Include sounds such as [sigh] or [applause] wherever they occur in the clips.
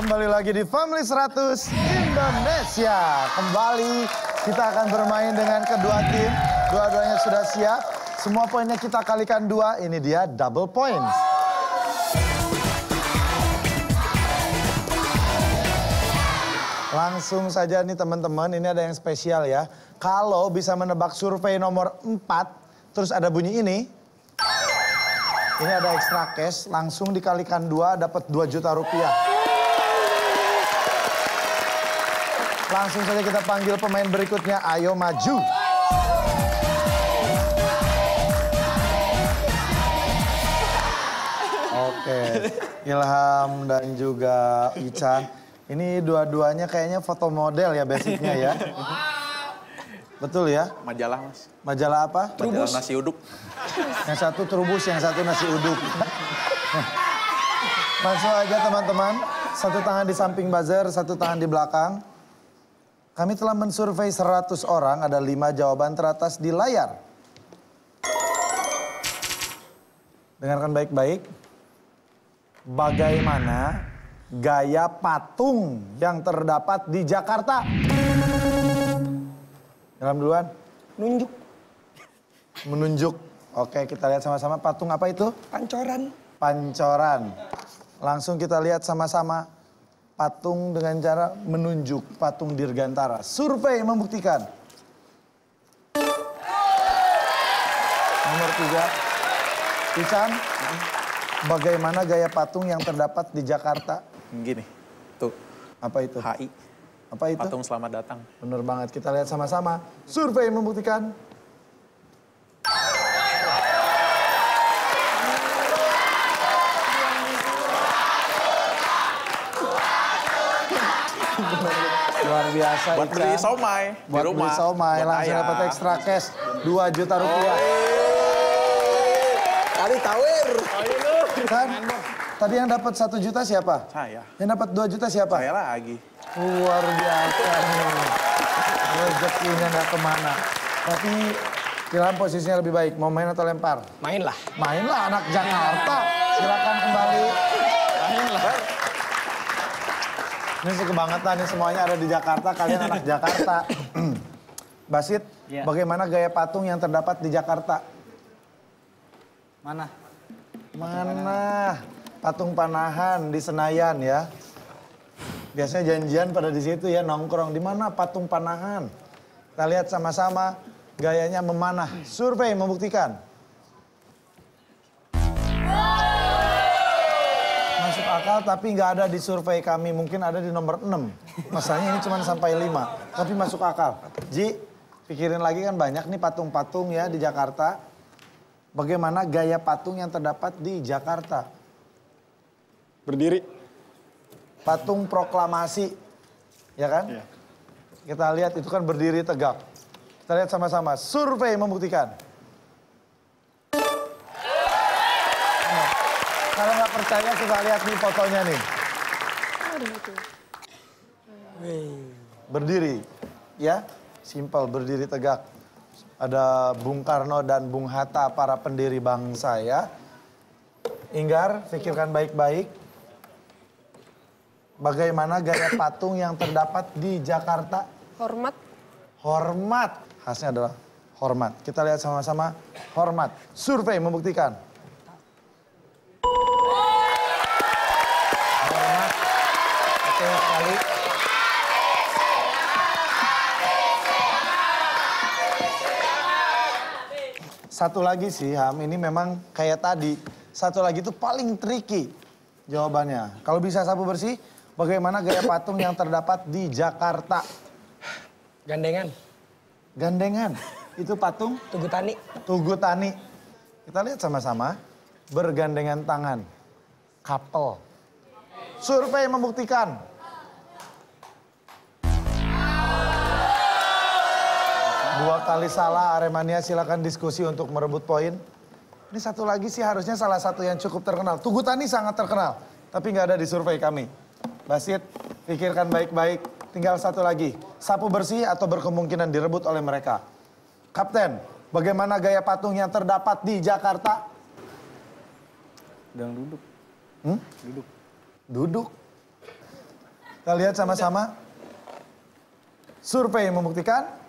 Kembali lagi di Family 100 Indonesia. Kembali kita akan bermain dengan kedua tim. Dua-duanya sudah siap. Semua poinnya kita kalikan dua. Ini dia double points. Langsung saja nih teman-teman, ini ada yang spesial ya. Kalau bisa menebak survei nomor 4, terus ada bunyi ini. Ini ada extra cash, langsung dikalikan dua, dapat 2 juta rupiah. Langsung saja kita panggil pemain berikutnya, ayo maju. Oke, Ilham dan juga Ican. Ini dua-duanya kayaknya foto model ya basicnya ya. Betul ya? Majalah mas. Majalah apa? Majalah nasi uduk. Yang satu terubus, yang satu nasi uduk. Langsung aja teman-teman. Satu tangan di samping buzzer, satu tangan di belakang. Kami telah mensurvei 100 orang, ada 5 jawaban teratas di layar. Dengarkan baik-baik. Bagaimana gaya patung yang terdapat di Jakarta? Ilham duluan. Nunjuk Menunjuk. Oke, kita lihat sama-sama patung apa itu? pancoran. Pancoran. Langsung kita lihat sama-sama patung dengan cara menunjuk patung Dirgantara. Survei membuktikan. Nomor tiga. Ican, bagaimana gaya patung yang terdapat di Jakarta? Gini. Tuh. Apa itu? HI. Apa itu? Patung selamat datang. Bener banget, kita lihat sama-sama. Survei membuktikan. Luar biasa Buat Ica. beli somai di Buat rumah. beli somai, Buat langsung dapat extra cash. 2 juta rupiah. Kali tawir. Kan? Tadi yang dapat 1 juta siapa? Saya. Yang dapat 2 juta siapa? Saya lagi. Luar biasa nih. Rezekinya nggak ke mana. Tapi Ilham posisinya lebih baik. Mau main atau lempar? Main lah. Mainlah anak Jakarta. Silakan kembali. Mainlah. Ini sih kebangetan nih semuanya ada di Jakarta. Kalian anak Jakarta. [clears throat] Basit, Iya. bagaimana gaya patung yang terdapat di Jakarta? Mana? Mana? Patung Panahan di Senayan ya. Biasanya janjian pada di situ ya nongkrong. Di mana patung Panahan? Kita lihat sama-sama gayanya memanah. Survei membuktikan. Akal tapi nggak ada di survei kami. Mungkin ada di nomor 6. Masalahnya ini cuma sampai 5. Tapi masuk akal. Ji, pikirin lagi kan banyak nih patung-patung ya di Jakarta. Bagaimana gaya patung yang terdapat di Jakarta? Berdiri. Patung proklamasi, ya kan? Kita lihat itu kan berdiri tegak. Kita lihat sama-sama. Survei membuktikan. Percaya kita lihat nih fotonya nih. Berdiri, ya, simpel berdiri tegak. Ada Bung Karno dan Bung Hatta para pendiri bangsa ya. Inggar, pikirkan baik-baik. Bagaimana gaya patung yang terdapat di Jakarta? Hormat. Hormat. Khasnya adalah hormat. Kita lihat sama-sama hormat. Survei membuktikan. Hormat. Oke sekali. Satu lagi sih Ham, ini memang kayak tadi. Satu lagi itu paling tricky jawabannya. Kalau bisa sapu bersih, bagaimana gaya patung yang terdapat di Jakarta? Gandengan. Gandengan. Itu patung Tugu Tani. Tugu Tani. Kita lihat sama-sama. Bergandengan tangan. Couple. Survei membuktikan. Dua kali salah Aremania silakan diskusi untuk merebut poin. Ini satu lagi sih harusnya salah satu yang cukup terkenal. Tugu Tani sangat terkenal. Tapi nggak ada di survei kami. Basit, pikirkan baik-baik. Tinggal satu lagi. Sapu bersih atau berkemungkinan direbut oleh mereka. Kapten, bagaimana gaya patung yang terdapat di Jakarta? Sedang duduk. Hmm? Duduk. Duduk. Kita lihat sama-sama. Survei membuktikan.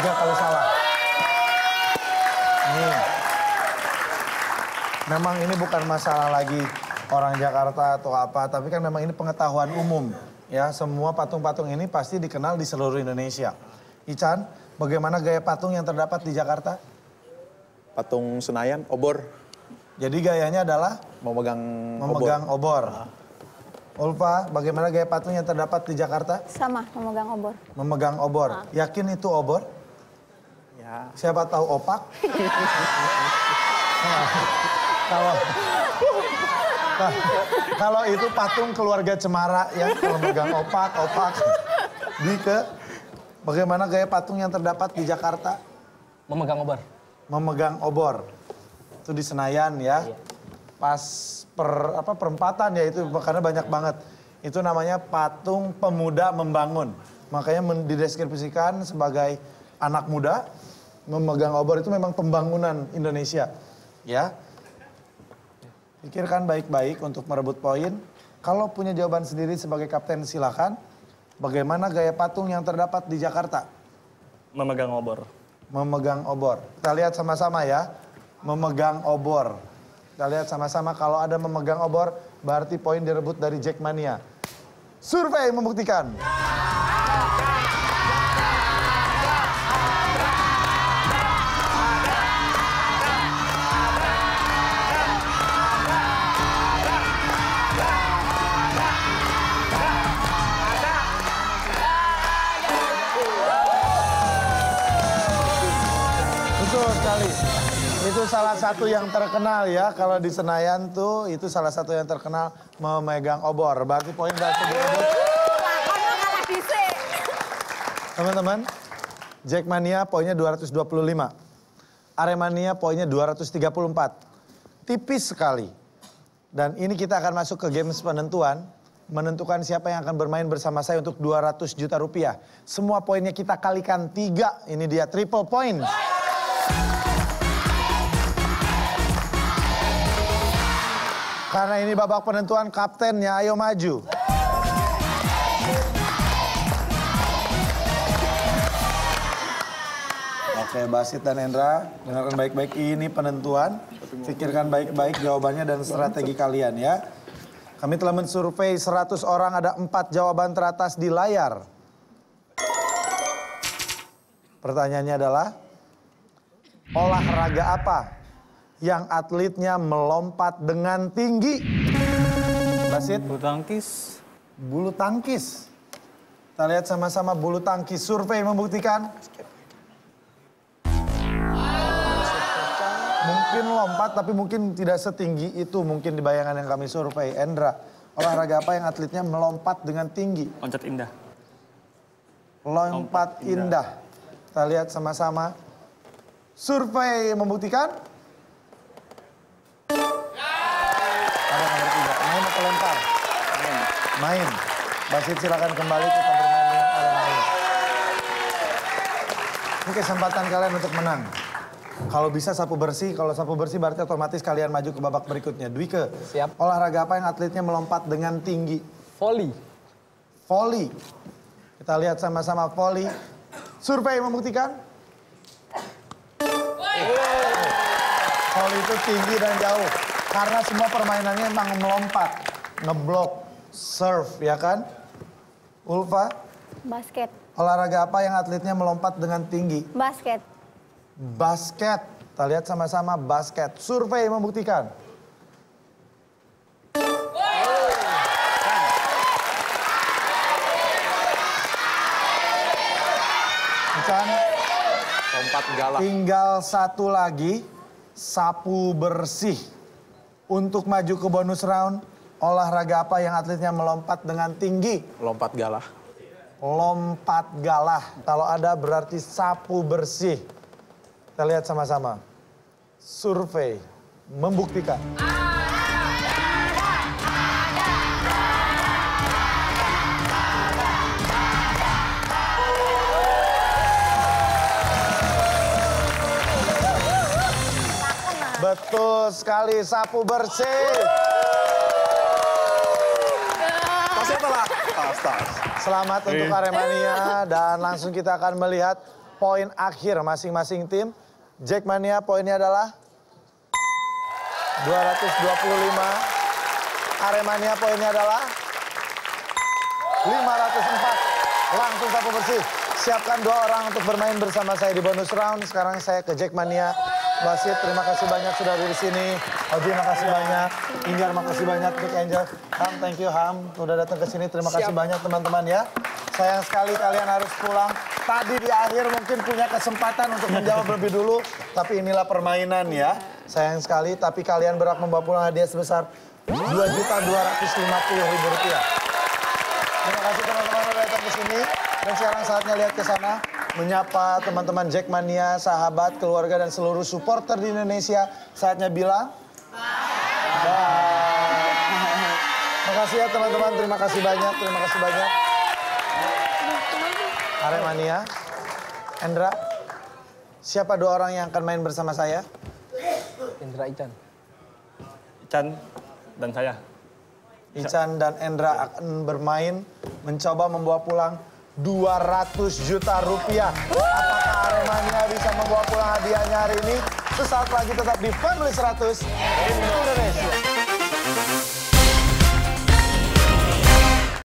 Tiga kali salah. Ini. Memang ini bukan masalah lagi orang Jakarta atau apa, tapi kan memang ini pengetahuan umum. Ya, semua patung-patung ini pasti dikenal di seluruh Indonesia. Ican, bagaimana gaya patung yang terdapat di Jakarta? Patung Senayan, obor. Jadi gayanya adalah Memegang, memegang obor. obor. Ulfa, bagaimana gaya patung yang terdapat di Jakarta? Sama, memegang obor. Memegang obor. Yakin itu obor? Ya, Siapa tahu opak? Nah, kalau kalau itu patung keluarga Cemara yang kalau megang opak, opak. Di ke bagaimana gaya patung yang terdapat di Jakarta? Memegang obor. Memegang obor. Itu di Senayan ya. Pas per apa perempatan ya itu karena banyak banget. Itu namanya patung pemuda membangun. Makanya dideskripsikan sebagai anak muda memegang obor itu memang pembangunan Indonesia. Ya. Pikirkan baik-baik untuk merebut poin. Kalau punya jawaban sendiri sebagai kapten silakan. Bagaimana gaya patung yang terdapat di Jakarta? Memegang obor. Memegang obor. Kita lihat sama-sama ya. Memegang obor. Kita lihat sama-sama kalau ada memegang obor berarti poin direbut dari Jackmania. Survei membuktikan. Betul sekali. Itu salah satu yang terkenal ya. Kalau di Senayan tuh itu salah satu yang terkenal memegang obor. Berarti poin dhisik. Teman-teman, Jackmania poinnya 225. Aremania poinnya 234. Tipis sekali. Dan ini kita akan masuk ke games penentuan. Menentukan siapa yang akan bermain bersama saya untuk 200 juta rupiah. Semua poinnya kita kalikan tiga. Ini dia triple point. Karena ini babak penentuan kaptennya, ayo maju. Oke, Basit dan Endra, dengarkan baik-baik ini penentuan. Pikirkan baik-baik jawabannya dan strategi kalian ya. Kami telah mensurvei 100 orang, ada 4 jawaban teratas di layar. Pertanyaannya adalah, olahraga apa yang atletnya melompat dengan tinggi? Basit? Bulu tangkis. Bulu tangkis. Kita lihat sama-sama bulu tangkis. Survei membuktikan. Mungkin lompat tapi mungkin tidak setinggi itu mungkin di bayangan yang kami survei. Endra, olahraga apa yang atletnya melompat dengan tinggi? Loncat indah. Lompat indah. Kita lihat sama-sama. Survei membuktikan. Ada nomor tiga. Main atau lempar? Main. Basit silakan kembali kita bermain dengan arena ini. Ini kesempatan kalian untuk menang. Kalau bisa sapu bersih, kalau sapu bersih berarti otomatis kalian maju ke babak berikutnya. Dwike, Siap. olahraga apa yang atletnya melompat dengan tinggi? Volley. Volley. Kita lihat sama-sama volley. Survei membuktikan. Itu tinggi dan jauh. Karena semua permainannya emang melompat. Ngeblok, serve, ya kan? Ulfa, Basket. olahraga apa yang atletnya melompat dengan tinggi? Basket. Basket. Kita lihat sama-sama basket. Survei membuktikan. Tinggal satu lagi, sapu bersih. Untuk maju ke bonus round, olahraga apa yang atletnya melompat dengan tinggi? Lompat galah. Lompat galah. Kalau ada berarti sapu bersih. Kita lihat sama-sama. Survei membuktikan. Betul sekali, sapu bersih. Siapa lah? Tas, tas. Selamat untuk Aremania dan langsung kita akan melihat poin akhir masing-masing tim. Jackmania poinnya adalah 225. Aremania poinnya adalah 504. Langsung sapu bersih. Siapkan dua orang untuk bermain bersama saya di bonus round. Sekarang saya ke Jackmania. Basit, terima kasih banyak sudah ada di sini. Oji, makasih banyak. Inggar, makasih banyak. Nick Angel, Ham, thank you Ham. Udah datang ke sini. Terima kasih banyak teman-teman ya. Sayang sekali kalian harus pulang. Tadi di akhir mungkin punya kesempatan untuk menjawab [laughs] lebih dulu. Tapi inilah permainan ya. Sayang sekali, tapi kalian berhak membawa pulang hadiah sebesar Rp2.250.000 rupiah. Terima kasih teman-teman udah datang ke sini. Dan sekarang saatnya lihat ke sana. Menyapa teman-teman Jackmania, sahabat, keluarga, dan seluruh supporter di Indonesia. Saatnya bilang... Bye. Terima kasih ya teman-teman, terima kasih banyak, terima kasih banyak. Aremania, Endra, siapa dua orang yang akan main bersama saya? Indra Ican. Ican dan saya. Ican dan Endra akan bermain mencoba membawa pulang 200 juta rupiah. Apakah Aremania bisa membawa pulang hadiahnya hari ini? Sesaat lagi tetap di Family 100 Indonesia.